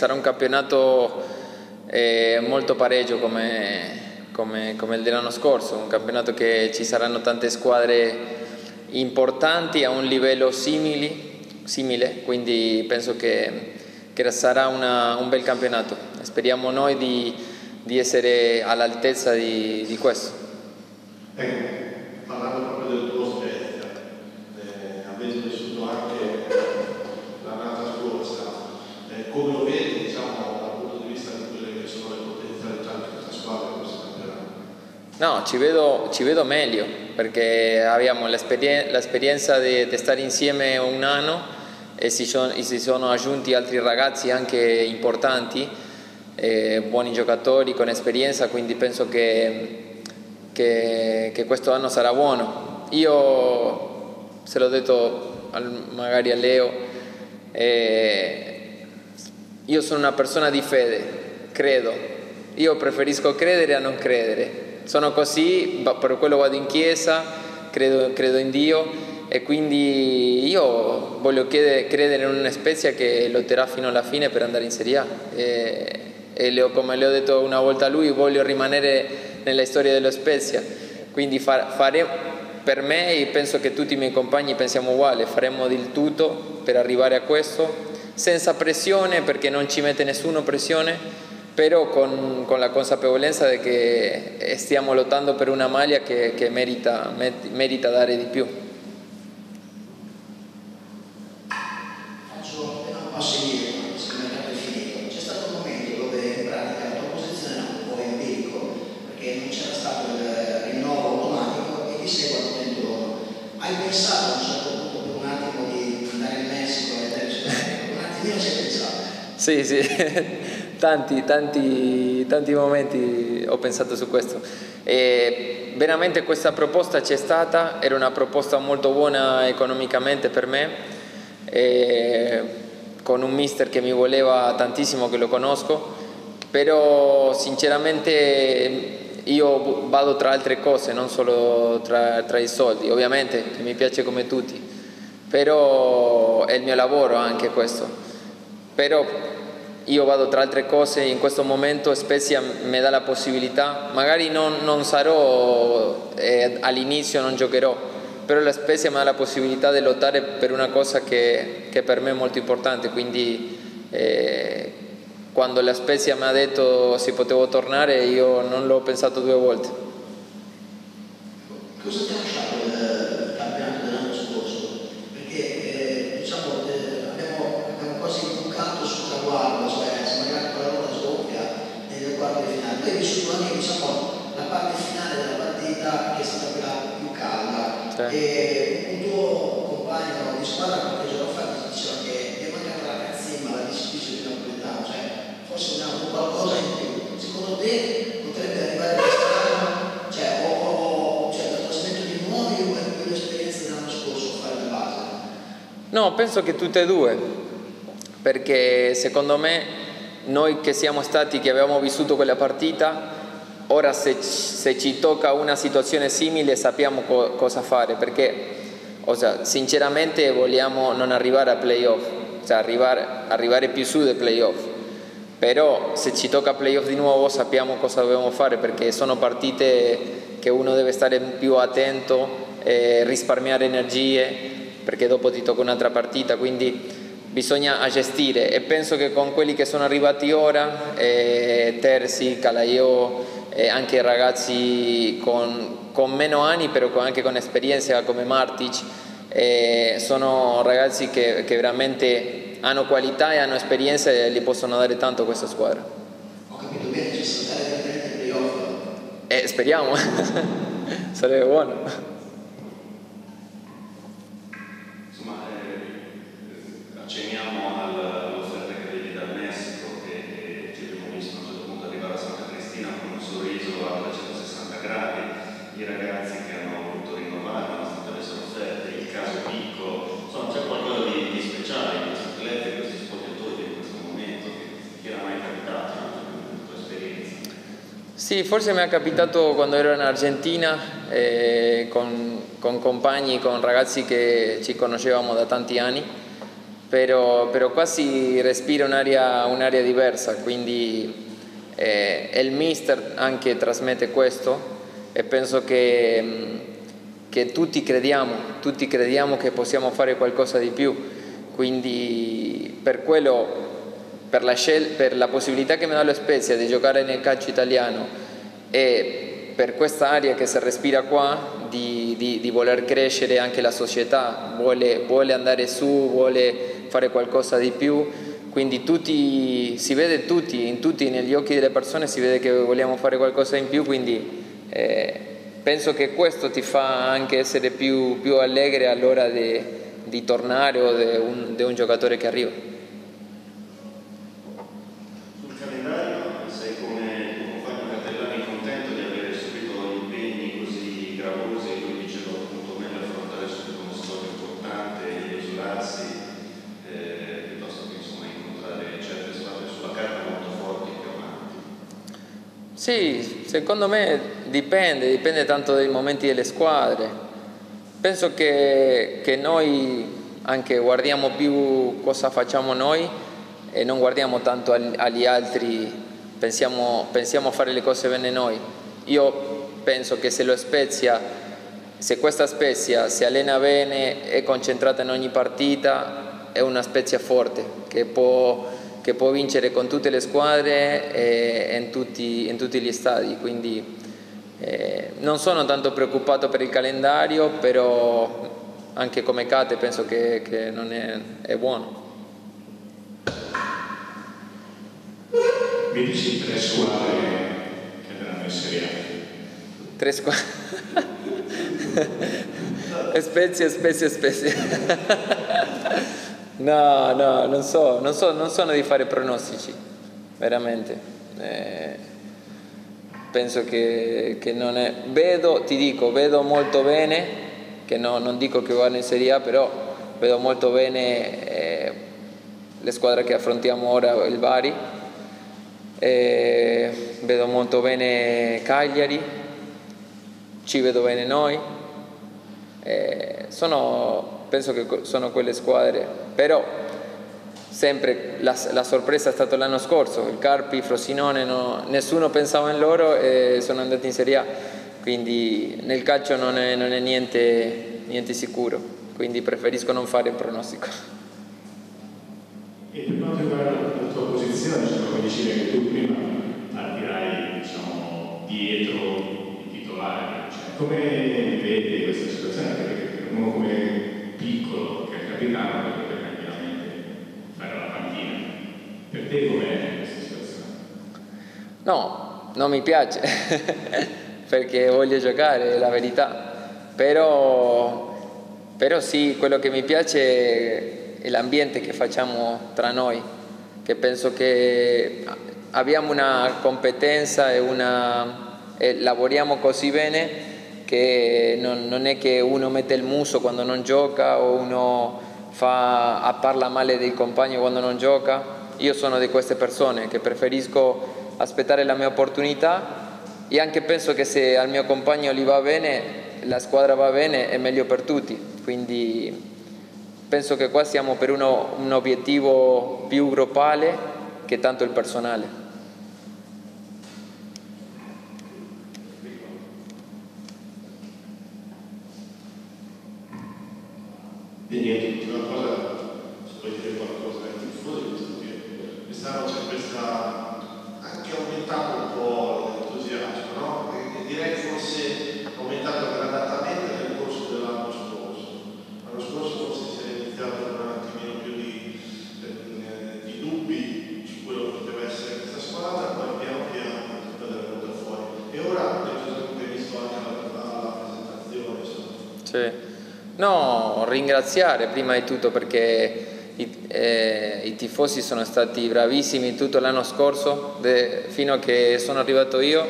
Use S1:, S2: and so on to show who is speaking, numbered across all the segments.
S1: sarà un campionato eh, molto pareggio come, come, come il dell'anno scorso, un campionato che ci saranno tante squadre importanti a un livello simili, simile, quindi penso che, che sarà una, un bel campionato. Speriamo noi di, di essere all'altezza di, di questo.
S2: Ecco, parlando proprio del tuo Spezia, eh, avete vissuto anche l'annata scorsa, eh, come lo vedi diciamo, dal punto di vista di quelle che sono le potenzialità di questa squadra in questo campionato?
S1: No, ci vedo, ci vedo meglio perché abbiamo l'esperienza di, di, stare insieme un anno e si, sono, si sono aggiunti altri ragazzi anche importanti, eh, buoni giocatori con esperienza, quindi penso che, che, che, questo anno sarà buono. Io, se l'ho detto al, magari a Leo, eh, io sono una persona di fede, credo. Io preferisco credere a non credere sono così, per quello vado in chiesa, credo, credo in Dio e quindi io voglio chiedere, credere in una Spezia che lotterà fino alla fine per andare in Serie A. E, e le, come le ho detto una volta a lui, voglio rimanere nella storia dello Spezia. Quindi far, fare, per me e penso che tutti i miei compagni pensiamo uguale, faremo del tutto per arrivare a questo, senza pressione perché non ci mette nessuno pressione pero con, con, la consapevolezza di che stiamo lottando per una maglia che, che merita, merita dare di più.
S3: Faccio un passo indietro, se il mercato è finito. C'è stato un momento dove in pratica la tua posizione era un po' empirico, perché non c'era stato il rinnovo automatico e ti seguono dentro loro. Hai pensato a un certo punto per un attimo di andare in Messico e andare su Un attimino ci hai pensato?
S1: Sì, sì. tanti, tanti, tanti momenti ho pensato su questo. E veramente questa proposta c'è stata, era una proposta molto buona economicamente per me, con un mister che mi voleva tantissimo, che lo conosco, però sinceramente io vado tra altre cose, non solo tra, tra i soldi, ovviamente che mi piace come tutti, però è il mio lavoro anche questo. Però io vado tra altre cose, in questo momento Spezia mi dà la possibilità, magari non, non sarò, eh, all'inizio non giocherò, però la Spezia mi dà la possibilità di lottare per una cosa che, che per me è molto importante, quindi eh, quando la Spezia mi ha detto se potevo tornare io non l'ho pensato due volte.
S3: Cosa ti ha lasciato il campionato dell'anno scorso? Perché eh, diciamo, eh, abbiamo, abbiamo quasi bucato sul traguardo, poi hai vissuto anche diciamo, la parte finale della partita che è stata quella più calda sì. e un tuo compagno di squadra qualche giorno fa ti diceva che è mancata la cazzimma, la disciplina di napoletano, cioè forse abbiamo qualcosa in più. Secondo te potrebbe arrivare quest'anno, cioè, o, o cioè, il trasmetto di nuovi o è più l'esperienza dell'anno scorso fare la base?
S1: No, penso che tutte e due, perché secondo me noi che siamo stati, che abbiamo vissuto quella partita, ora se, se ci tocca una situazione simile sappiamo co cosa fare, perché o sinceramente vogliamo non arrivare a playoff, cioè arrivare, arrivare più su dei playoff, però se ci tocca playoff di nuovo sappiamo cosa dobbiamo fare, perché sono partite che uno deve stare più attento, eh, risparmiare energie, perché dopo ti tocca un'altra partita, quindi bisogna gestire e penso che con quelli che sono arrivati ora, eh, Terzi, Calaio, eh, anche ragazzi con, con, meno anni però anche con esperienza come Martic, eh, sono ragazzi che, che, veramente hanno qualità e hanno esperienza e gli possono dare tanto a questa squadra.
S3: Ho capito bene, ci sono veramente playoff.
S1: Eh, speriamo, sarebbe buono.
S4: a 360 gradi, i ragazzi che hanno voluto rinnovare nonostante le offerte, il caso piccolo, insomma c'è qualcosa di, di speciale in questi atleti, in questi sportiatori in questo momento che, era mai capitato nella tua esperienza?
S1: Sì, forse mi è capitato quando ero in Argentina eh, con, con compagni, con ragazzi che ci conoscevamo da tanti anni. Però, però, qua si respira un'aria un diversa, quindi eh, il mister anche trasmette questo e penso che, mm, che tutti crediamo, tutti crediamo che possiamo fare qualcosa di più, quindi per quello per la, per la possibilità che mi dà lo Spezia di giocare nel calcio italiano e per questa aria che si respira qua di, di, di voler crescere anche la società, vuole, vuole, andare su, vuole fare qualcosa di più, quindi tutti, si vede tutti, in tutti, negli occhi delle persone si vede che vogliamo fare qualcosa in più, quindi eh, penso che questo ti fa anche essere più, più allegre all'ora di tornare o di un, un giocatore che arriva. Sì, secondo me dipende, dipende tanto dai momenti delle squadre. Penso che, che noi anche guardiamo più cosa facciamo noi e non guardiamo tanto agli altri, pensiamo, pensiamo a fare le cose bene noi. Io penso che se lo Spezia, se questa Spezia si allena bene, è concentrata in ogni partita, è una Spezia forte che può che può vincere con tutte le squadre e in tutti, in tutti gli stadi, quindi eh, non sono tanto preoccupato per il calendario, però anche come Cate penso che, che non è, è buono.
S5: Mi dici tre squadre che andranno in Serie A?
S1: Tre squadre? Spezia, Spezia, Spezia. No, no, non so, non, so, non sono di fare pronostici, veramente. Eh, penso che, che, non è... Vedo, ti dico, vedo molto bene, che no, non dico che vanno in Serie A, però vedo molto bene eh, le squadre che affrontiamo ora, il Bari, eh, vedo molto bene Cagliari, ci vedo bene noi. Eh, sono penso che sono quelle squadre, però sempre la, la sorpresa è stata l'anno scorso, il Carpi, Frosinone, no, nessuno pensava in loro e sono andati in Serie A, quindi nel calcio non è, non è niente, niente sicuro, quindi preferisco non fare il pronostico.
S5: E per quanto riguarda la tua posizione, cioè come dicevi che tu prima partirai diciamo, dietro i titolari, cioè, come vedi questa situazione? Perché uno come piccolo che è capitano potrebbe tranquillamente fare la panchina. Per te com'è questa situazione?
S1: No, non mi piace perché voglio giocare, è la verità. Però, però sì, quello che mi piace è l'ambiente che facciamo tra noi, che penso che abbiamo una competenza e, una, e lavoriamo così bene che non, non, è che uno mette il muso quando non gioca o uno fa, parla male del compagno quando non gioca. Io sono di queste persone che preferisco aspettare la mia opportunità e anche penso che se al mio compagno gli va bene, la squadra va bene, è meglio per tutti. Quindi penso che qua siamo per uno, un obiettivo più gruppale che tanto il personale.
S2: E niente, l'ultima cosa, se vuoi dire qualcosa ai tifosi, visto che quest'anno c'è questa, anche aumentato un po' l'entusiasmo, no? E direi forse aumentato grandatamente nel corso dell'anno scorso. L'anno scorso forse si è iniziato con un attimino più di, eh, di dubbi su quello che poteva essere questa squadra, poi piano piano è tutta venuta fuori. E ora abbiamo visto anche la, la, la presentazione. Insomma.
S1: Sì. No, ringraziare prima di tutto perché i, eh, i tifosi sono stati bravissimi tutto l'anno scorso, de, fino a che sono arrivato io.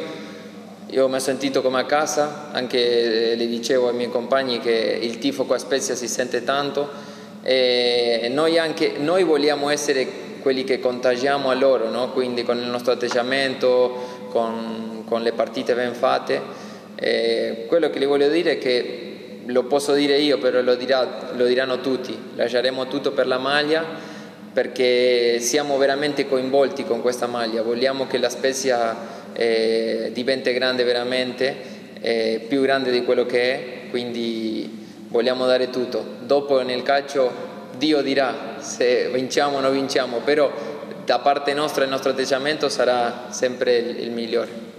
S1: Io mi ho sentito come a casa, anche eh, le dicevo ai miei compagni che il tifo qua a Spezia si sente tanto e noi, anche, noi vogliamo essere quelli che contagiamo a loro, no? quindi con il nostro atteggiamento, con, con le partite ben fatte. Eh, quello che le voglio dire è che lo posso dire io, però lo, dirà, lo diranno tutti, lasceremo tutto per la maglia perché siamo veramente coinvolti con questa maglia, vogliamo che la Spezia eh, diventi grande veramente, eh, più grande di quello che è, quindi vogliamo dare tutto. Dopo nel calcio Dio dirà se vinciamo o non vinciamo, però da parte nostra il nostro atteggiamento sarà sempre il, il migliore.